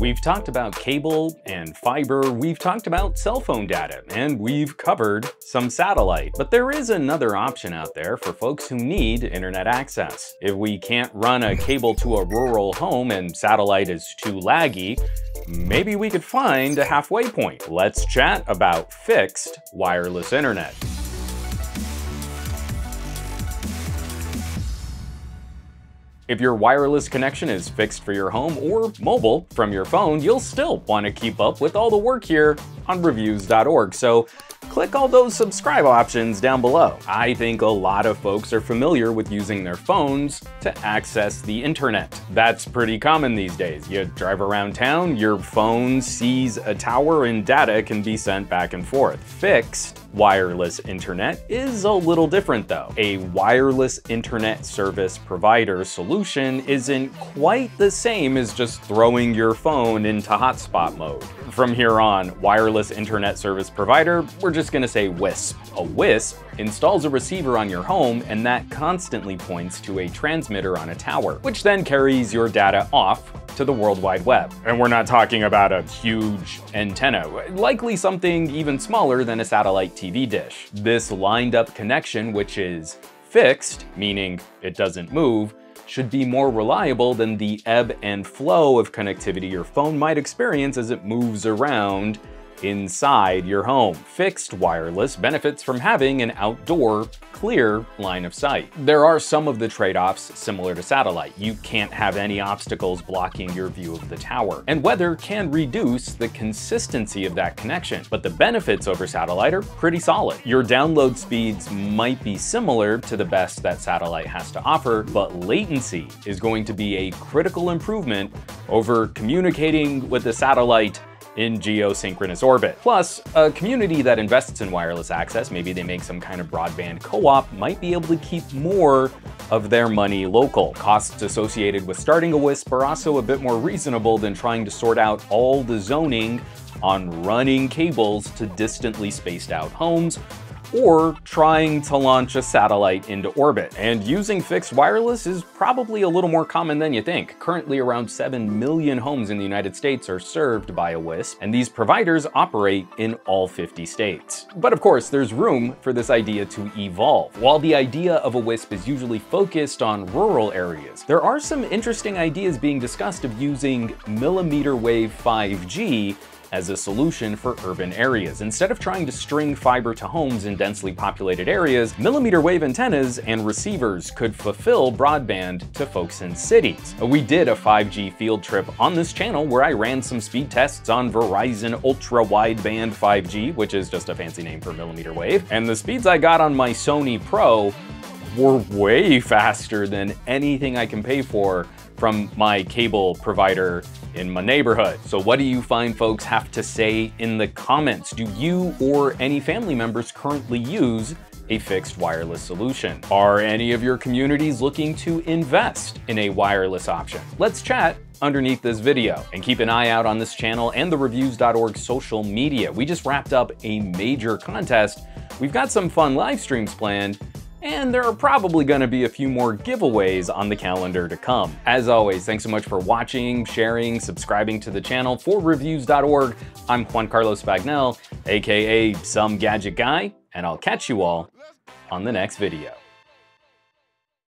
We've talked about cable and fiber, we've talked about cell phone data, and we've covered some satellite. But there is another option out there for folks who need internet access. If we can't run a cable to a rural home and satellite is too laggy, maybe we could find a halfway point. Let's chat about fixed wireless internet. If your wireless connection is fixed for your home or mobile from your phone, you'll still want to keep up with all the work here on reviews.org. So click all those subscribe options down below. I think a lot of folks are familiar with using their phones to access the internet. That's pretty common these days. You drive around town, your phone sees a tower and data can be sent back and forth. Fixed wireless internet is a little different though. A wireless internet service provider solution isn't quite the same as just throwing your phone into hotspot mode. From here on, wireless internet service provider, we're just gonna say WISP. A WISP installs a receiver on your home and that constantly points to a transmitter on a tower, which then carries your data off to the World Wide Web. And we're not talking about a huge antenna, likely something even smaller than a satellite TV dish. This lined up connection, which is fixed, meaning it doesn't move, should be more reliable than the ebb and flow of connectivity your phone might experience as it moves around inside your home. Fixed wireless benefits from having an outdoor, clear line of sight. There are some of the trade-offs similar to satellite. You can't have any obstacles blocking your view of the tower, and weather can reduce the consistency of that connection, but the benefits over satellite are pretty solid. Your download speeds might be similar to the best that satellite has to offer, but latency is going to be a critical improvement over communicating with the satellite in geosynchronous orbit. Plus, a community that invests in wireless access, maybe they make some kind of broadband co-op, might be able to keep more of their money local. Costs associated with starting a WISP are also a bit more reasonable than trying to sort out all the zoning on running cables to distantly spaced out homes or trying to launch a satellite into orbit. And using fixed wireless is probably a little more common than you think. Currently around 7 million homes in the United States are served by a WISP, and these providers operate in all 50 states. But of course, there's room for this idea to evolve. While the idea of a WISP is usually focused on rural areas, there are some interesting ideas being discussed of using millimeter wave 5G as a solution for urban areas. Instead of trying to string fiber to homes in densely populated areas, millimeter wave antennas and receivers could fulfill broadband to folks in cities. We did a 5G field trip on this channel where I ran some speed tests on Verizon Ultra Wideband 5G, which is just a fancy name for millimeter wave, and the speeds I got on my Sony Pro were way faster than anything I can pay for from my cable provider in my neighborhood. So what do you find folks have to say in the comments? Do you or any family members currently use a fixed wireless solution? Are any of your communities looking to invest in a wireless option? Let's chat underneath this video. And keep an eye out on this channel and the reviews.org social media. We just wrapped up a major contest. We've got some fun live streams planned, and there are probably going to be a few more giveaways on the calendar to come. As always, thanks so much for watching, sharing, subscribing to the channel. For Reviews.org, I'm Juan Carlos Bagnell, aka Some Gadget Guy, and I'll catch you all on the next video.